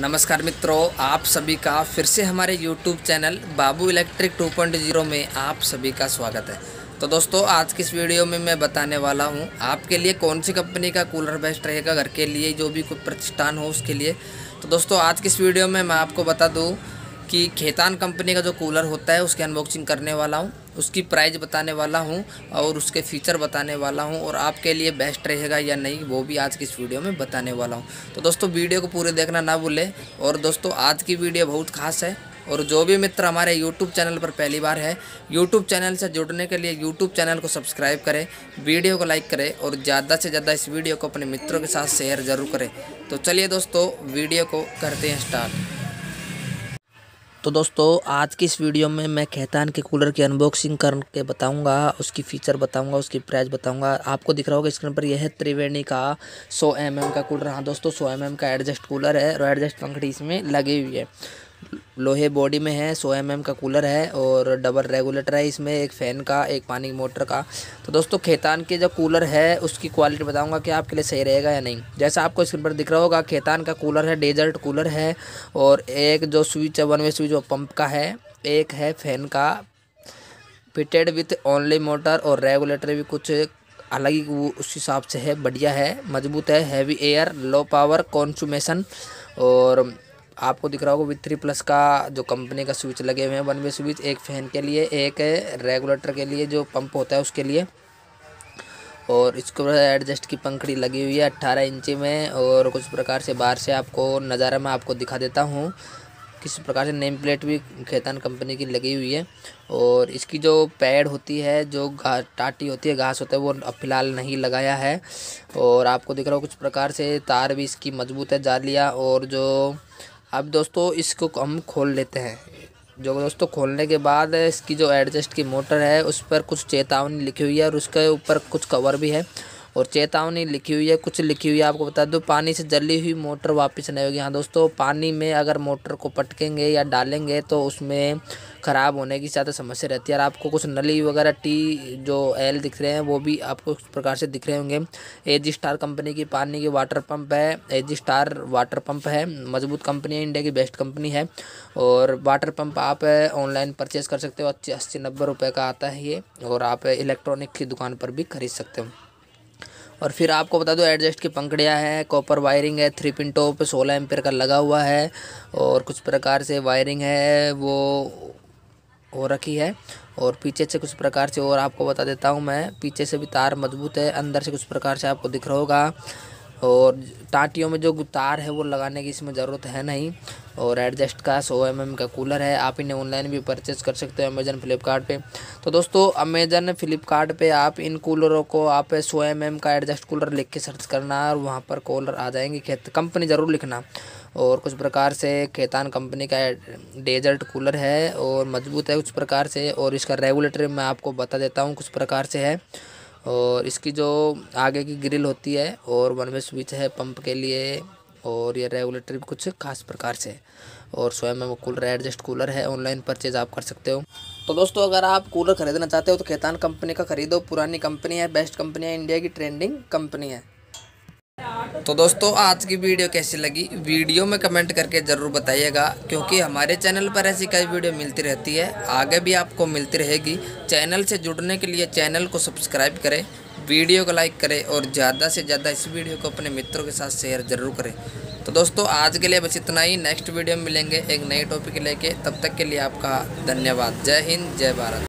नमस्कार मित्रों, आप सभी का फिर से हमारे YouTube चैनल बाबू इलेक्ट्रिक 2.0 में आप सभी का स्वागत है। तो दोस्तों, आज की इस वीडियो में मैं बताने वाला हूँ, आपके लिए कौन सी कंपनी का कूलर बेस्ट रहेगा, घर के लिए जो भी कोई प्रतिष्ठान हो उसके लिए। तो दोस्तों, आज की इस वीडियो में मैं आपको बता दूँ कि खेतान कंपनी का जो कूलर होता है, उसकी अनबॉक्सिंग करने वाला हूँ। उसकी प्राइस बताने वाला हूँ और उसके फीचर बताने वाला हूँ और आपके लिए बेस्ट रहेगा या नहीं, वो भी आज की इस वीडियो में बताने वाला हूँ। तो दोस्तों वीडियो को पूरे देखना ना भूलें और दोस्तों, आज की वीडियो बहुत खास है और जो भी मित्र हमारे YouTube चैनल पर पहली बार है, YouTube चैनल से जुड़ने के लिए YouTube चैनल को सब्सक्राइब करें वीडियो को लाइक करें और ज़्यादा से ज़्यादा इस वीडियो को अपने मित्रों के साथ शेयर ज़रूर करें। तो चलिए दोस्तों वीडियो को करते हैं स्टार्ट तो दोस्तों, आज की इस वीडियो में मैं खेतान के कूलर की अनबॉक्सिंग करके बताऊँगा, उसकी फ़ीचर बताऊँगा, उसकी प्राइस बताऊँगा। आपको दिख रहा होगा स्क्रीन पर यह है त्रिवेणी का 100 एम mm का कूलर। हाँ दोस्तों 100 एम mm का एडजस्ट कूलर है और एडजस्ट पंखड़ी इसमें लगी हुई है। लोहे बॉडी में है, सौ एम mm का कूलर है और डबल रेगुलेटर है इसमें, एक फ़ैन का, एक पानी मोटर का। तो दोस्तों, खेतान के जो कूलर है, उसकी क्वालिटी बताऊँगा कि आपके लिए सही रहेगा या नहीं। जैसा आपको स्क्रीन पर दिख रहा होगा, खेतान का कूलर है, डेजर्ट कूलर है और एक जो स्विच है, वन वे स्विच वो पंप का है, एक है फ़ैन का। फिटेड विथ ओनली मोटर और रेगुलेटर भी कुछ अलग ही उस हिसाब से है, बढ़िया है, मज़बूत है, heavy air low power consumption और आपको दिख रहा होगा विथ थ्री प्लस का जो कंपनी का स्विच लगे हुए हैं। वन वे स्विच एक फ़ैन के लिए, एक रेगुलेटर के लिए जो पंप होता है उसके लिए। और इसको एडजस्ट की पंखड़ी लगी हुई है अट्ठारह इंची में और कुछ प्रकार से बाहर से आपको नज़ारा मैं आपको दिखा देता हूँ। किस प्रकार से नेम प्लेट भी खेतान कंपनी की लगी हुई है। और इसकी जो पैड होती है, जो टाटी होती है, घास होता है, वो अब फ़िलहाल नहीं लगाया है। और आपको दिख रहा हो कुछ प्रकार से तार भी इसकी मज़बूत है, जालिया और जो अब दोस्तों इसको हम खोल लेते हैं। जो दोस्तों खोलने के बाद इसकी जो एडजस्ट की मोटर है, उस पर कुछ चेतावनी लिखी हुई है और उसके ऊपर कुछ कवर भी है। और चेतावनी लिखी हुई है, कुछ लिखी हुई है, आपको बता दो। पानी से जली हुई मोटर वापस नहीं होगी। हाँ दोस्तों, पानी में अगर मोटर को पटकेंगे या डालेंगे तो उसमें ख़राब होने की ज़्यादा समस्या रहती है। और आपको कुछ नली वगैरह, टी जो एल दिख रहे हैं, वो भी आपको इस प्रकार से दिख रहे होंगे। एज स्टार कंपनी की पानी की वाटर पंप है। एज स्टार वाटर पंप है। मज़बूत कंपनी है, इंडिया की बेस्ट कंपनी है। और वाटर पंप आप ऑनलाइन परचेज़ कर सकते हो। अच्छे, अस्सी नब्बे रुपये का आता है ये। और आप इलेक्ट्रॉनिक की दुकान पर भी खरीद सकते हो। और फिर आपको बता दो, एडजस्ट की पंखड़ियाँ हैं कॉपर वायरिंग है थ्री पिन टॉप सोलह एम्पेयर का लगा हुआ है, और कुछ प्रकार से वायरिंग है, वो हो रखी है, और पीछे से कुछ प्रकार से, और आपको बता देता हूँ मैं, पीछे से भी तार मज़बूत है, अंदर से कुछ प्रकार से आपको दिख रहा होगा। और टाटियों में जो तार है वो लगाने की इसमें ज़रूरत है नहीं। और एडजस्ट का सौ एम mm का कूलर है, आप इन्हें ऑनलाइन भी परचेज़ कर सकते हो अमेजन फ्लिपकार्ट पे। तो दोस्तों अमेजन फ्लिपकार्ट पे आप इन कूलरों को आप सौ एम mm का एडजस्ट कूलर लिख के सर्च करना और वहाँ पर कूलर आ जाएँगे। खेत कंपनी ज़रूर लिखना। और कुछ प्रकार से खेतान कंपनी का डेजर्ट कूलर है और मज़बूत है कुछ प्रकार से। और इसका रेगुलेटर मैं आपको बता देता हूँ कुछ प्रकार से है। और इसकी जो आगे की ग्रिल होती है और वन वे स्विच है पंप के लिए और ये रेगुलेटर भी कुछ खास प्रकार से और स्वयं में वो कूलर एडजस्ट कूलर है ऑनलाइन परचेज आप कर सकते हो। तो दोस्तों, अगर आप कूलर खरीदना चाहते हो तो खेतान कंपनी का खरीदो। पुरानी कंपनी है बेस्ट कंपनी है इंडिया की ट्रेंडिंग कंपनी है। तो दोस्तों, आज की वीडियो कैसी लगी? वीडियो में कमेंट करके ज़रूर बताइएगा, क्योंकि हमारे चैनल पर ऐसी कई वीडियो मिलती रहती है। आगे भी आपको मिलती रहेगी। चैनल से जुड़ने के लिए चैनल को सब्सक्राइब करें, वीडियो को लाइक करें और ज़्यादा से ज़्यादा इस वीडियो को अपने मित्रों के साथ शेयर ज़रूर करें। तो दोस्तों, आज के लिए बस इतना ही। नेक्स्ट वीडियो में मिलेंगे एक नए टॉपिक लेके। तब तक के लिए आपका धन्यवाद। जय हिंद, जय भारत।